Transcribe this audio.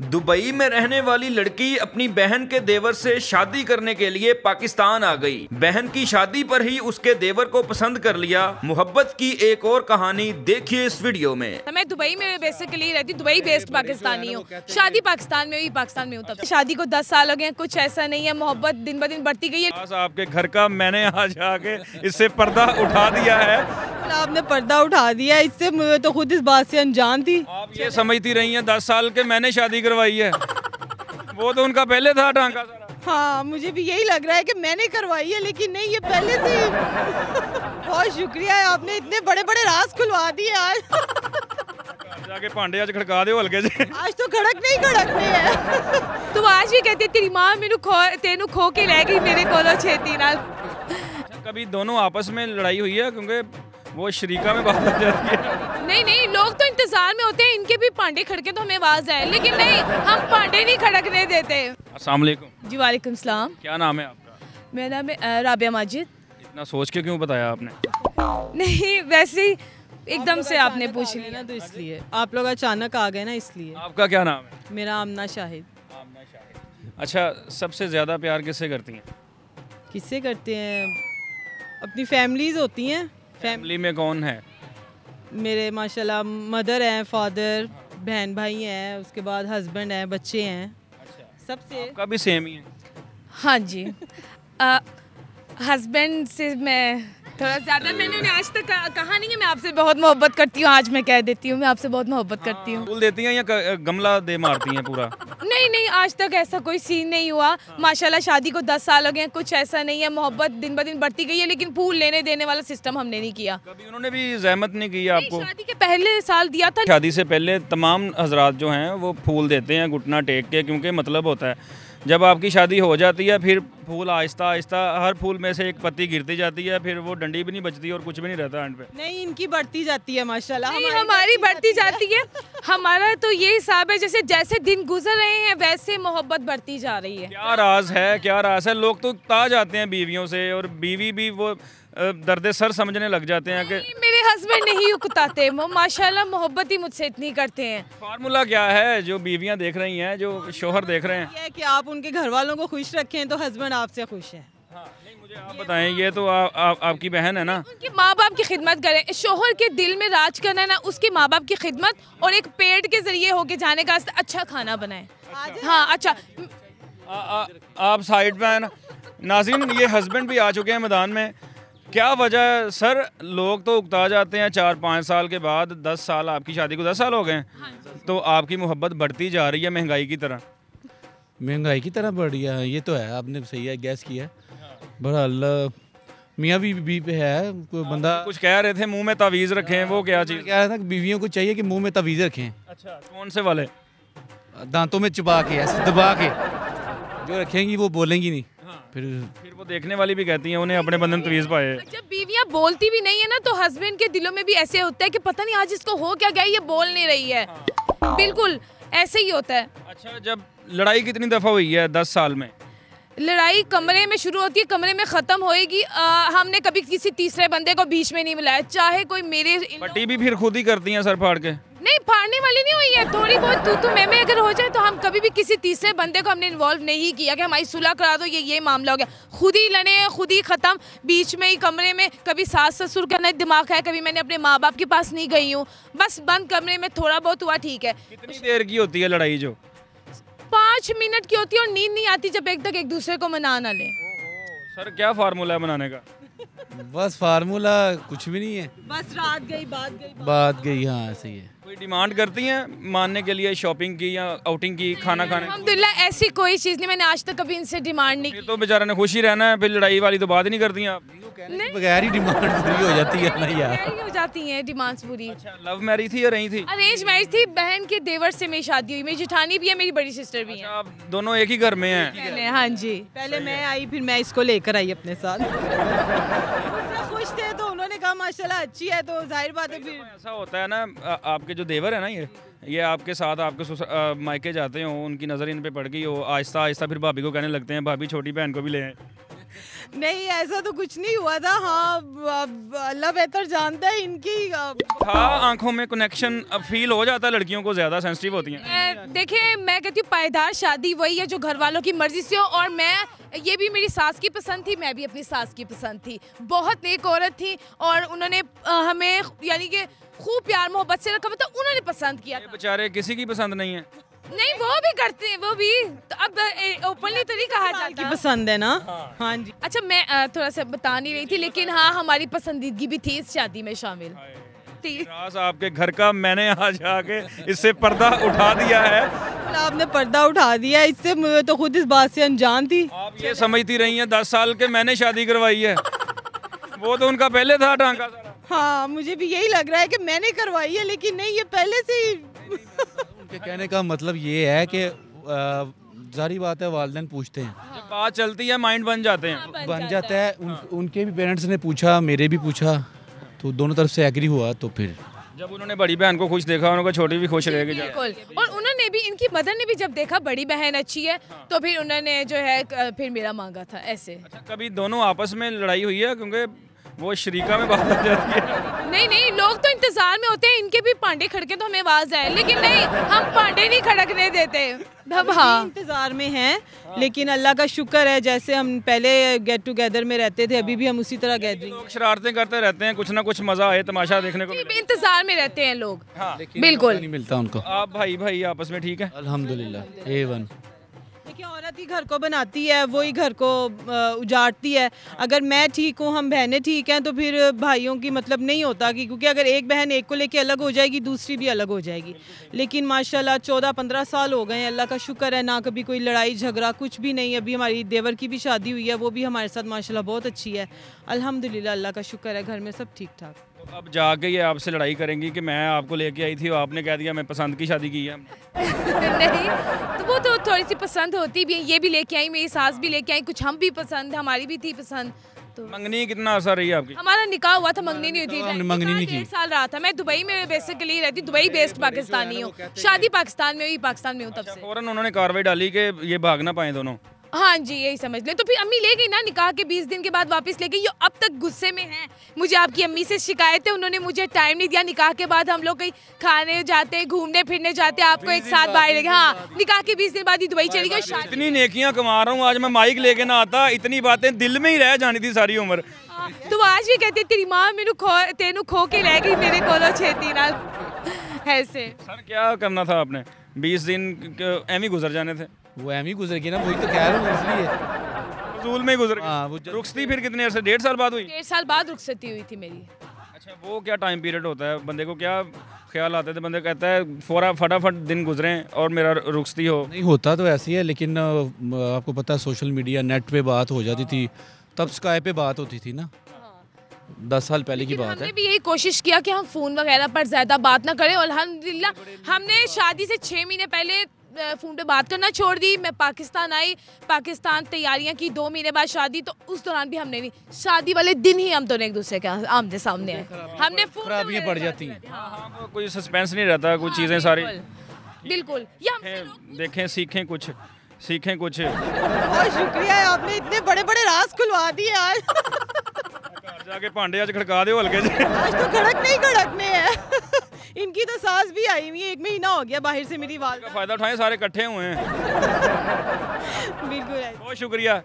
Dubai में रहने वाली लड़की अपनी बहन के देवर से शादी करने के लिए पाकिस्तान आ गई। बहन की शादी पर ही उसके देवर को पसंद कर लिया। मोहब्बत की एक और कहानी देखिए इस वीडियो में। मैं दुबई में बेसिकली रहती हूँ दुबई बेस्ड पाकिस्तानी हूँ। शादी पाकिस्तान में हुई पाकिस्तान में हूँ तब शादी को दस साल हो गए कुछ ऐसा नहीं है मोहब्बत दिन ब दिन बढ़ती गई है। आपके घर का मैंने आज आके इससे पर्दा उठा दिया है। आपने पर्दा उठा दिया इससे मुझे तो खुद इस बात से अनजान थी। आप ये समझती रही हैं दस साल के मैंने शादी करवाई है। वो तो उनका पहले था टांका हाँ मुझे भी यही लग रहा है कि मैंने करवाई है लेकिन नहीं ये पहले से बहुत शुक्रिया है आपने इतने बड़े बड़े राज खुलवा दिए आज। जाके भांडे आज खड़का दो हल्के से। आज तो खड़क नहीं खड़कने है। तुम आज भी कहते तेरी माँ मेनू खो तेनू खो के रह गई मेरे कोलो छेती नाल। कभी दोनों आपस में लड़ाई हुई है? क्योंकि वो शरीका में बात आ जाती है। नहीं नहीं लोग तो इंतज़ार में होते हैं इनके भी पांडे खड़के तो हमें आवाज़ आए लेकिन नहीं हम पांडे नहीं खड़कने देते। अस्सलाम जी वालेकुम सलाम। क्या नाम है आपका? मेरा नाम है राबिया माजिद। इतना सोच के क्यों बताया आपने? नहीं वैसे ही एकदम से आपने पूछ लिया। ना तो इसलिए। आप लोग अचानक आ गए ना इसलिए। आपका क्या नाम है? मेरा आमना शाहिद। अच्छा सबसे ज़्यादा प्यार किससे करती हैं? किससे करते हैं? अपनी फैमिलीज़ होती हैं। फैमिली में कौन है? मेरे माशाल्लाह मदर हैं फादर बहन भाई हैं उसके बाद हस्बैंड हैं बच्चे हैं। अच्छा। सबसे आपका भी सेम ही है? हाँ जी। हस्बैंड से मैं थोड़ा ज़्यादा मैंने उन्हें आज तक कहा- कहा नहीं है मैं आपसे बहुत मोहब्बत करती हूँ आज मैं कह देती हूँ मैं आपसे बहुत मोहब्बत करती हूँ। फूल देती हैं या गमला दे मारती हैं पूरा? नहीं नहीं आज तक ऐसा कोई सीन नहीं हुआ। हाँ। माशाल्लाह शादी को दस साल हो गए कुछ ऐसा नहीं है। मोहब्बत दिन ब दिन बढ़ती गई है लेकिन फूल लेने देने वाला सिस्टम हमने नहीं किया। कभी उन्होंने भी जहमत नहीं की आपको? शादी के पहले साल दिया था। शादी से पहले तमाम हजरात जो हैं वो फूल देते हैं घुटना टेक के क्योंकि मतलब होता है जब आपकी शादी हो जाती है फिर फूल आहिस्ता आहिस्ता हर फूल में से एक पत्ती गिरती जाती है फिर वो डंडी भी नहीं बचती और कुछ भी नहीं रहता एंड पे। नहीं इनकी बढ़ती जाती है माशाल्लाह। नहीं, हमारी बढ़ती जाती है। हमारा तो ये हिसाब है जैसे जैसे दिन गुजर रहे हैं वैसे मोहब्बत बढ़ती जा रही है। क्या राज है क्या राज है? लोग तो ता जाते हैं बीवियों से और बीवी भी वो दर्द सर समझने लग जाते हैं कि हस्बैंड नहीं उकताते। माशाल्लाह मोहब्बत ही मुझसे इतनी करते हैं। फार्मूला क्या है? जो बीवियाँ देख रही हैं जो शोहर देख रहे हैं। ये है कि आप उनके घर वालों को खुश रखें तो हस्बैंड आपसे खुश है। नहीं मुझे आप बताएँ ये तो आ, आ, आपकी बहन है ना? उनके माँ बाप की खिदमत करें। शोहर के दिल में राज करना है ना उसके माँ बाप की खिदमत और एक पेट के ज़रिए होके जाने का अच्छा खाना बनाए। हाँ अच्छा। आ, आ, आप साइड पे हैं ना? नाजिन ये हस्बैंड भी आ चुके हैं मैदान में। क्या वजह है? सर लोग तो उगता जाते हैं चार पाँच साल के बाद दस साल आपकी शादी को दस साल हो गए हैं। तो आपकी मोहब्बत बढ़ती जा रही है महँगाई की तरह? महँगाई की तरह बढ़ रही है ये तो है आपने सही है गैस किया बहरहाल मियाँ भी भी पे है कोई बंदा कुछ कह रहे थे मुँह में तावीज़ रखें वो क्या चीज़? कह रहा था कि बीवियों को चाहिए कि मुँह में तवीज़ रखें। अच्छा कौन से वाले? दांतों में चुपा के ऐसे दबा के जो रखेंगी वो बोलेंगी नहीं। फिर फिर वो देखने वाली भी कहती हैं उन्हें अपने बंधन तवीज़ पाए। जब बीवियाँ बोलती भी नहीं है ना तो हस्बैंड के दिलों में भी ऐसे होता है कि पता नहीं आज इसको हो क्या गया ये बोल नहीं रही है। बिल्कुल ऐसे ही होता है। अच्छा जब लड़ाई कितनी दफ़ा हुई है दस साल में? लड़ाई कमरे में शुरू होती है कमरे में ख़त्म होएगी आ, हमने कभी किसी तीसरे बंदे को बीच में नहीं मिलाया चाहे कोई मेरे इन- पट्टी भी फिर खुद ही करती हैं सर फाड़ के। नहीं फाड़ने वाली नहीं हुई है। थोड़ी बहुत तू तू मैं मैं अगर हो जाए तो हम कभी भी किसी तीसरे बंदे को हमने इन्वॉल्व नहीं किया कि हमारी सुलह करा दो ये ये मामला हो गया। खुद ही लड़े खुद ही ख़त्म। बीच में ही कमरे में कभी सास ससुर का नहीं दिमाग है कभी मैंने अपने माँ बाप के पास नहीं गई हूँ। बस बंद कमरे में थोड़ा बहुत हुआ ठीक है। कितनी देर की होती है लड़ाई जो? पाँच मिनट की होती है और नींद नहीं आती जब एक तक एक दूसरे को मना ना ले सर क्या फार्मूला है मनाने का? बस फार्मूला कुछ भी नहीं है। बस रात गई बात गई बात गई हाँ सही है। कोई डिमांड करती हैं मानने के लिए शॉपिंग की या आउटिंग की खाना खाने? की अलहमदिल्ला ऐसी कोई चीज़ नहीं मैंने आज तक कभी इनसे डिमांड नहीं तो बेचारा ने खुश ही रहना है फिर लड़ाई वाली तो बात नहीं करती हैं आप। बगैर ही डिमांड पूरी हो जाती है ना यार। हो जाती हैं डिमांड्स पूरी। अच्छा लव मैरिज थी या रही थी? अरेंज मैरिज थी बहन के देवर से मेरी शादी हुई मेरी जेठानी भी है मेरी बड़ी सिस्टर भी है। आप दोनों एक ही घर में हैं? हाँ जी। पहले मैं आई फिर मैं इसको लेकर आई अपने साथ उससे खुश थे तो उन्होंने कहा माशाल्लाह अच्छी है तो ज़ाहिर बात है फिर। ऐसा होता है ना आपके जो देवर है ना ये ये आपके साथ आपके मायके जाते हो उनकी नज़र इन पे पड़ गई हो आहिस्ता आहिस्ता फिर भाभी को कहने लगते हैं भाभी छोटी बहन को भी ले आए। नहीं ऐसा तो कुछ नहीं हुआ था हाँ अल्लाह बेहतर जानता है इनकी हाँ आँखों में कनेक्शन फील हो जाता है लड़कियों को ज़्यादा सेंसिटिव होती हैं। देखिए मैं कहती हूँ पायदार शादी वही है जो घर वालों की मर्ज़ी से हो और मैं ये भी मेरी सास की पसंद थी मैं भी अपनी सास की पसंद थी। बहुत नेक औरत थी और उन्होंने हमें यानी कि खूब प्यार मोहब्बत से रखा मतलब उन्होंने पसंद किया बेचारे किसी की पसंद नहीं है। नहीं वो भी करते हैं वो भी तो अब ओपनली तो नहीं कहा की जाता। पसंद है ना? हाँ। जी। अच्छा मैं थोड़ा सा बता नहीं रही थी लेकिन हाँ हमारी पसंदीदगी भी थी इस शादी में शामिल। थी। आपके घर का मैंने आज आके इससे पर्दा उठा दिया है। आपने पर्दा उठा दिया इससे मुझे तो खुद इस बात से अनजान थी। आप ये समझती रही हैं दस साल के मैंने शादी करवाई है। वो तो उनका पहले था टांका हाँ मुझे भी यही लग रहा है कि मैंने करवाई है लेकिन नहीं ये पहले से ही उनके कहने का मतलब ये है कि जारी बात है वालदेन पूछते हैं। बात चलती है माइंड बन जाते हैं। बन जाता है। उन, उनके भी पेरेंट्स ने पूछा मेरे भी पूछा। तो दोनों तरफ़ से एग्री हुआ तो फिर। जब उन्होंने बड़ी बहन को खुश देखा उन्होंने छोटी भी खुश रहेगी बिल्कुल। और उन्होंने भी इनकी मदर ने भी जब देखा बड़ी बहन अच्छी है तो फिर उन्होंने जो है फिर मेरा मांगा था ऐसे। अच्छा कभी दोनों आपस में लड़ाई हुई है? क्योंकि वो शरीका में बात आ जाती है। नहीं नहीं लोग तो इंतज़ार में होते हैं इनके भी पांडे खड़के तो हमें आवाज़ आए लेकिन नहीं हम पांडे नहीं खड़कने देते। हम हाँ। इंतज़ार में हैं लेकिन अल्लाह का शुक्र है जैसे हम पहले गेट टुगेदर में रहते थे अभी भी हम उसी तरह गैदरिंग लोग शरारतें करते रहते हैं कुछ ना कुछ मज़ा आए तमाशा देखने को जी, इंतज़ार में रहते हैं लोग। हाँ। बिल्कुल। नहीं मिलता उनको। आप भाई भाई आपस में ठीक है? अलहमदुल्ला ए वन देखिए औरत ही घर को बनाती है वो ही घर को उजाड़ती है। अगर मैं ठीक हूँ, हम बहनें ठीक हैं तो फिर भाइयों की मतलब नहीं होता कि, क्योंकि अगर एक बहन एक को लेके अलग हो जाएगी, दूसरी भी अलग हो जाएगी। लेकिन माशाल्लाह चौदह पंद्रह साल हो गए अल्लाह का शुक्र है, ना कभी कोई लड़ाई, झगड़ा, कुछ भी नहीं अभी हमारी देवर की भी शादी हुई है, वो भी हमारे साथ माशाल्लाह बहुत अच्छी है। अल्हम्दुलिल्लाह, अल्लाह का शुक्र है, घर में सब ठीक ठाक अब जाके ये आपसे लड़ाई करेंगी कि मैं आपको लेके आई थी और आपने कह दिया मैं पसंद की शादी की है। नहीं तो वो तो थोड़ी सी पसंद होती भी है ये भी लेके आई मेरी सास भी लेके आई कुछ हम भी पसंद हमारी भी थी पसंद तो मंगनी कितना असर रही आपकी? हमारा निकाह हुआ था मंगनी नहीं हुई थी मंगनी नहीं की। डेढ़ साल रहा था मैं दुबई में बेसिकली रहती दुबई बेस्ड पाकिस्तानी हूँ शादी पाकिस्तान में हुई पाकिस्तान में हूँ तब से। फ़ौरन उन्होंने कार्रवाई डाली कि ये भाग ना पाए दोनों? हाँ जी यही समझ ले। तो फिर अम्मी ले गई ना निकाह के बीस दिन के बाद वापस ले गई ये अब तक गुस्से में है। मुझे आपकी अम्मी से शिकायत है उन्होंने मुझे टाइम नहीं दिया। निकाह के बाद हम लोग कहीं खाने जाते घूमने फिरने जाते आपको एक साथ बाहर ले गए हाँ निकाह के बीस दिन बाद ही दुबई चली गई। इतनी नेकियाँ कमा रहा हूँ आज मैं माइक लेके ना आता इतनी बातें दिल में ही रह जानी थी सारी उम्र। तो आज भी कहती तेरी माँ मेनू खो तेनू खो के रह गई मेरे कोलो छेती ऐसे। सर क्या करना था आपने? बीस दिन क- एम ही गुजर जाने थे। वो एम ही गुजर गई ना वही तो कह रहा हूँ इसलिए। फजूल में गुजर हाँ, वो रुखसती फिर कितने अरसे? डेढ़ साल बाद हुई? डेढ़ साल बाद रुखसती हुई थी मेरी। अच्छा वो क्या टाइम पीरियड होता है? बंदे को क्या ख्याल आते थे बंदे कहता है फौरा फटाफट दिन गुजरे और मेरा रुखसती हो। नहीं होता तो ऐसे ही है लेकिन आपको पता है सोशल मीडिया नेट पे बात हो जाती थी। तब स्काई पे बात होती थी ना। दस साल पहले की बात हमने है भी यही कोशिश किया कि हम फ़ोन वगैरह पर ज़्यादा बात ना करें और अल्हम्दुलिल्लाह हमने शादी से छः महीने पहले फ़ोन पे बात करना छोड़ दी। मैं पाकिस्तान आई। पाकिस्तान तैयारियाँ की दो महीने बाद शादी तो उस दौरान भी हमने नहीं शादी वाले दिन ही हम दोनों एक दूसरे के आमने सामने आए हमने फ़ोन खराबियाँ पड़ जाती हैं। हाँ हाँ। वो कोई सस्पेंस नहीं रहता कुछ चीज़ें सारी। बिल्कुल ये देखें सीखें कुछ सीखें कुछ। बहुत शुक्रिया आपने इतने बड़े बड़े राज खुलवा दिए आज। जाके भांडे आज खड़का दो हल्के से आज तो खड़क नहीं खड़कने हैं। इनकी तो सास भी आई हुई है एक महीना हो गया बाहर से मेरी वाल फ़ायदा उठाए सारे इकट्ठे हुए हैं। बिल्कुल। बहुत शुक्रिया।